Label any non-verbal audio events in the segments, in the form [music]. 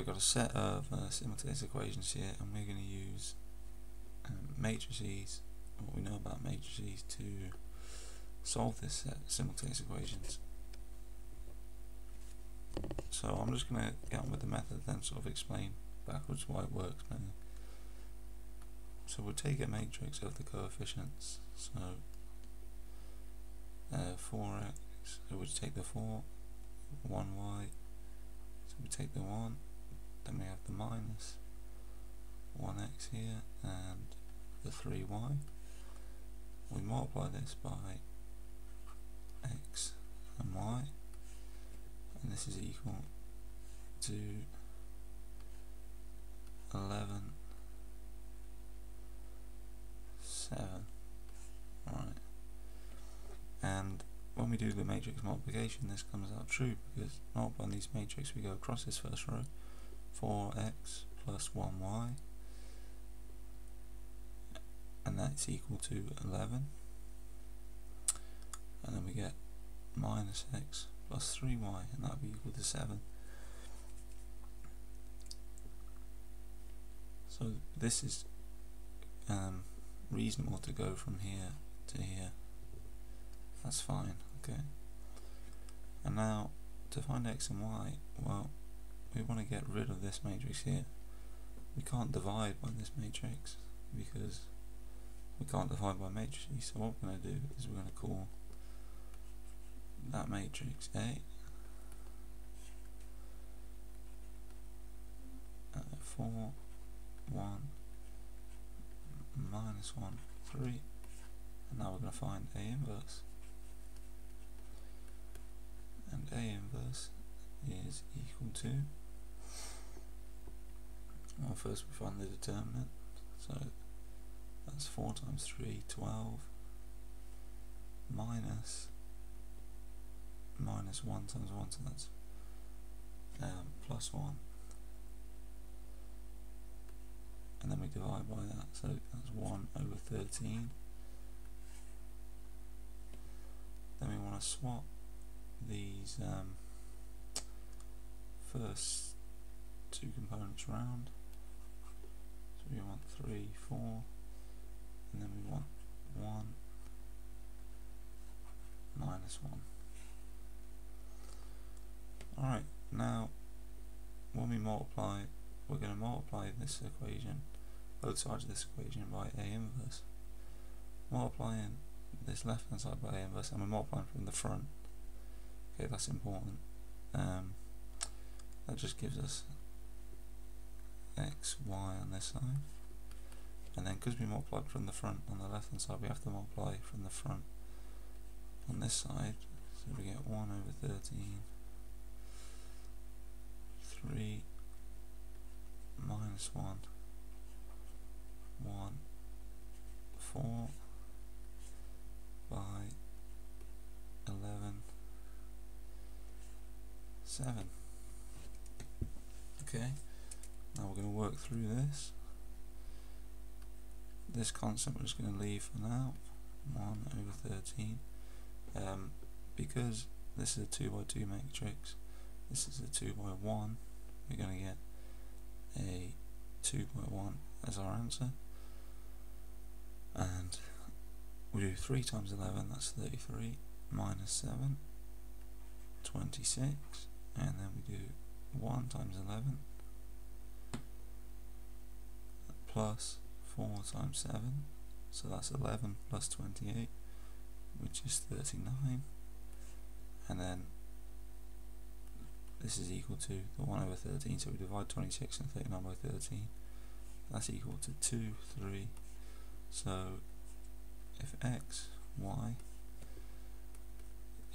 we've got a set of uh, simultaneous equations here and we're going to use um, matrices, what we know about matrices to solve this set of simultaneous equations. So I'm just going to get on with the method then sort of explain backwards why it works. So we'll take a matrix of the coefficients, so uh, 4x, so we'll take the 4, 1y, so we take the 1, then we have the minus 1x here, and the 3y. We multiply this by x and y, and this is equal to 11 7 right. And when we do the matrix multiplication this comes out true because multiplying these matrix we go across this first row 4x plus 1y and that's equal to 11 and then we get minus x plus 3y and that would be equal to 7 so this is um, reasonable to go from here to here. That's fine okay. And now to find x and y well we want to get rid of this matrix here. We can't divide by this matrix because we can't divide by matrices. So what we're going to do is we're going to call that matrix A. Uh, 4 1 minus 1 3 and now we're going to find A inverse. And A inverse is equal to well first we find the determinant so that's 4 times 3 12 minus minus 1 times 1 so that's um, plus 1 and then we divide by that so that's 1 over 13 then we want to swap these um, first two components round we want 3, 4 and then we want 1 minus 1 alright now when we multiply we're going to multiply this equation both sides of this equation by A inverse. Multiplying this left hand side by A inverse and we're multiplying from the front. Okay that's important. Um, that just gives us x, y on this side. And then because we multiplied from the front on the left hand side we have to multiply from the front on this side. So we get 1 over 13 3 minus 1 1 4 by 11 7 okay we're going to work through this. This constant we're just going to leave for now. 1 over 13 um, because this is a 2 by 2 matrix this is a 2 by 1 we're going to get a 2 by 1 as our answer. And we do 3 times 11 that's 33 minus 7 26 and then we do 1 times 11 plus 4 times 7 so that's 11 plus 28 which is 39 and then this is equal to the 1 over 13 so we divide 26 and 39 by 13 that's equal to 2 3 so if x y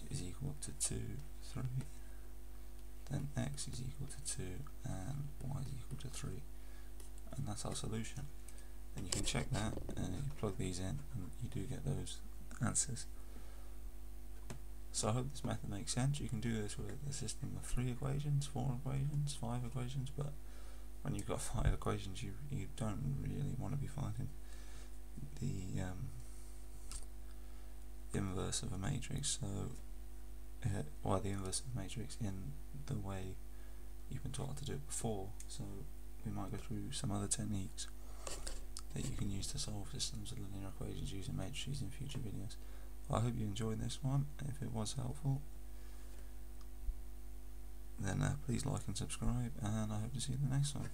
is equal to 2 3 then x is equal to 2 and y is equal to 3 and that's our solution. And you can check that and you plug these in and you do get those answers. So I hope this method makes sense. You can do this with a system of three equations, four equations, five equations but when you've got [laughs] five equations you, you don't really want to be finding the um, inverse of a matrix. So uh, well the inverse of a matrix in the way you've been taught to do it before, so we might go through some other techniques that you can use to solve systems of linear equations using matrices in future videos. I hope you enjoyed this one. If it was helpful, then uh, please like and subscribe, and I hope to see you in the next one.